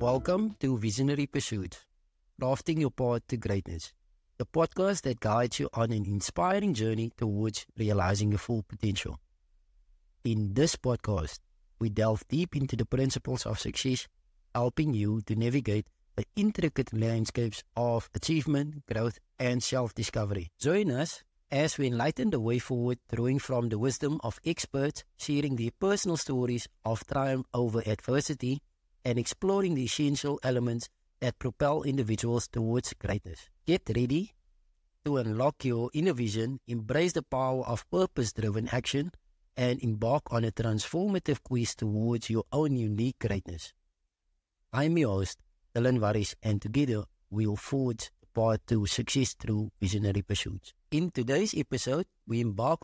Welcome to Visionary Pursuits, crafting your path to greatness, the podcast that guides you on an inspiring journey towards realizing your full potential. In this podcast, we delve deep into the principles of success, helping you to navigate the intricate landscapes of achievement, growth, and self discovery. Join us as we enlighten the way forward, drawing from the wisdom of experts, sharing their personal stories of triumph over adversity, and exploring the essential elements that propel individuals towards greatness. Get ready to unlock your inner vision, embrace the power of purpose driven action, and embark on a transformative quest towards your own unique greatness. I'm your host, Dylan Varis, and together we'll forge the path to success through visionary pursuits. In today's episode, we embark